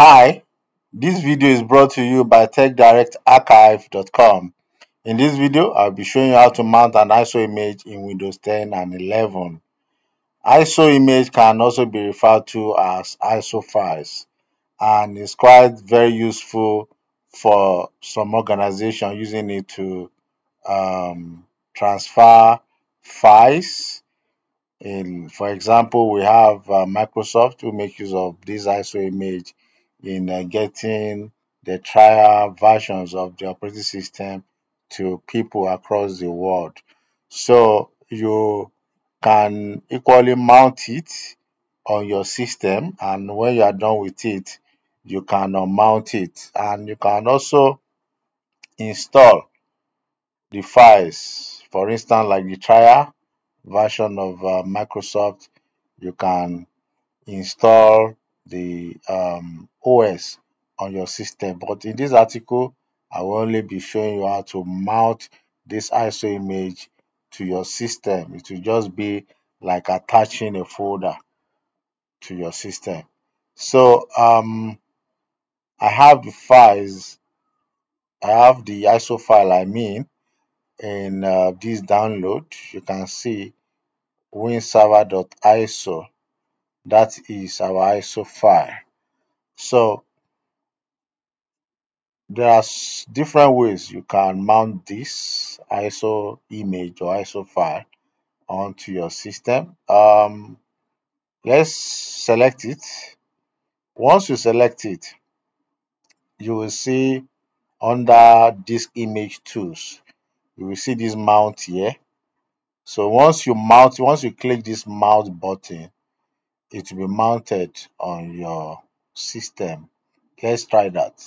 Hi, this video is brought to you by TechDirectArchive.com. In this video, I'll be showing you how to mount an ISO image in Windows 10 and 11. ISO image can also be referred to as ISO files and is quite very useful for some organization using it to um, transfer files. In, for example, we have uh, Microsoft who make use of this ISO image in uh, getting the trial versions of the operating system to people across the world. So you can equally mount it on your system and when you are done with it, you can unmount it and you can also install the files. For instance, like the trial version of uh, Microsoft, you can install the um, OS on your system. But in this article, I will only be showing you how to mount this ISO image to your system. It will just be like attaching a folder to your system. So um, I have the files, I have the ISO file I mean in uh, this download. You can see winserver.iso that is our ISO file. So there are different ways you can mount this ISO image or ISO file onto your system. Um, let's select it. Once you select it, you will see under disk image tools, you will see this mount here. So once you mount, once you click this mount button, it will be mounted on your system. Let's try that.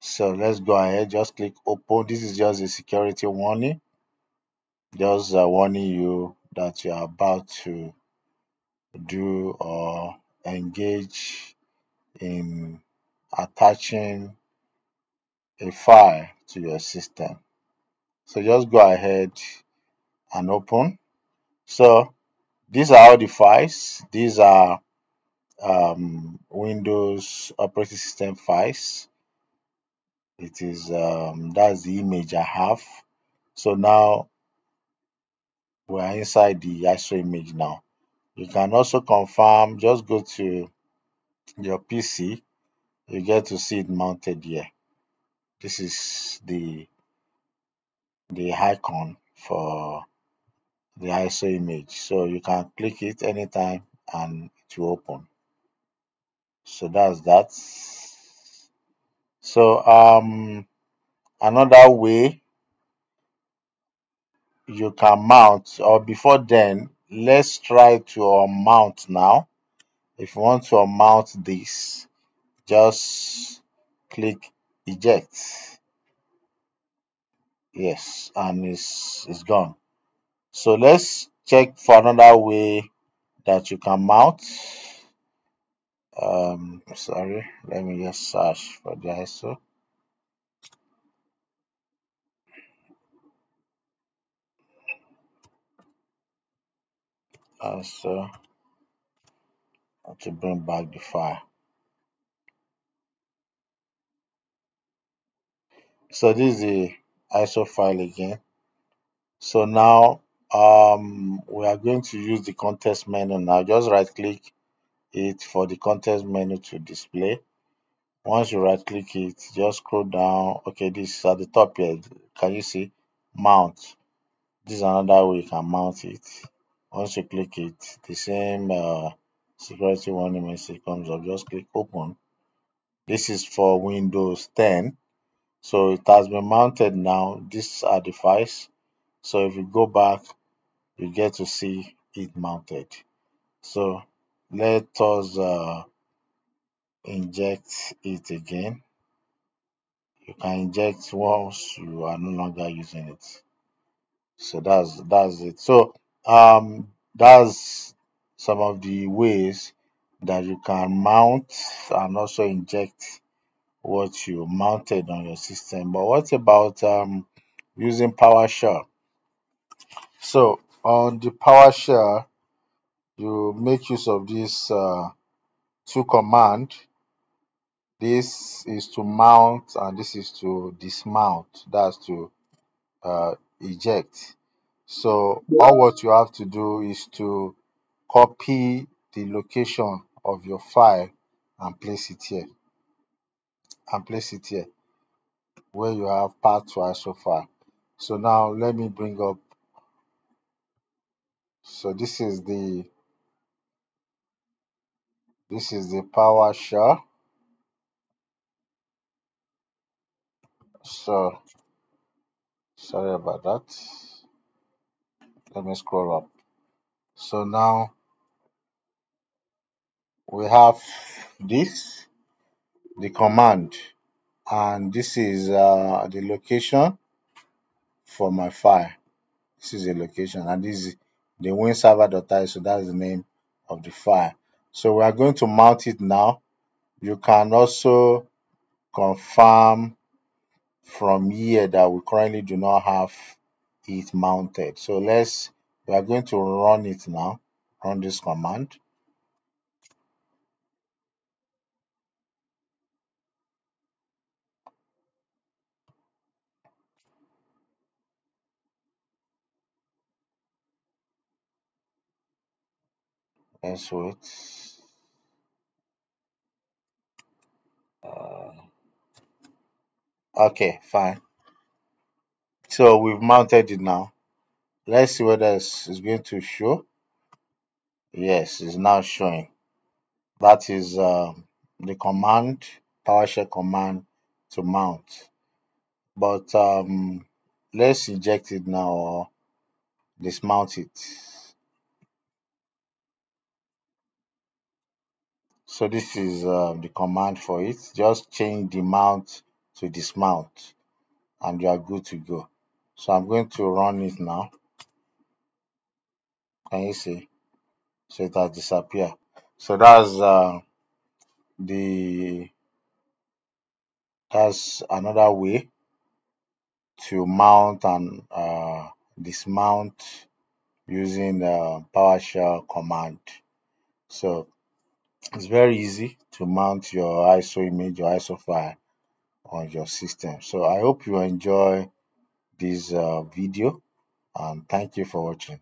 So let's go ahead, just click open. This is just a security warning, just uh, warning you that you are about to do or engage in attaching a file to your system. So just go ahead and open. So these are all the files. These are um, Windows operating system files it is um, that's the image I have. So now we are inside the ISO image now. You can also confirm just go to your PC you get to see it mounted here. This is the the icon for the ISO image. So you can click it anytime and it will open. So that's that. So um another way you can mount or before then let's try to mount now. If you want to mount this just click eject. Yes and it's it's gone so let's check for another way that you can mount. Um sorry let me just search for the ISO and so to bring back the file. So this is the ISO file again. So now um we are going to use the context menu now. Just right click it for the context menu to display. Once you right click it just scroll down. Okay this is at the top here. Can you see? Mount. This is another way you can mount it. Once you click it the same uh, security warning message comes up. Just click open. This is for windows 10 so it has been mounted now. These are the files. So if you go back you get to see it mounted. So let us uh, inject it again. You can inject once you are no longer using it. So that's that's it. So um that's some of the ways that you can mount and also inject what you mounted on your system. But what about um using PowerShell? So on the PowerShell you make use of this uh, two command. This is to mount and this is to dismount. That's to uh, eject. So all what you have to do is to copy the location of your file and place it here. And place it here where you have path to ISO file so now let me bring up so this is the this is the PowerShell so sorry about that. Let me scroll up. So now we have this the command and this is uh, the location for my file. This is the location and this the winserver.iso that's the name of the file so we are going to mount it now. You can also confirm from here that we currently do not have it mounted. So let's we are going to run it now run this command wait uh, okay fine. So we've mounted it now. Let's see whether it's, it's going to show. Yes it's now showing. That is um, the command PowerShell command to mount. But um, let's eject it now or dismount it so this is uh, the command for it. Just change the mount to dismount and you are good to go. So i'm going to run it now. Can you see? So it has disappeared. So that's uh, the that's another way to mount and uh, dismount using the PowerShell command. So it's very easy to mount your ISO image or ISO file on your system. So I hope you enjoy this uh, video and thank you for watching.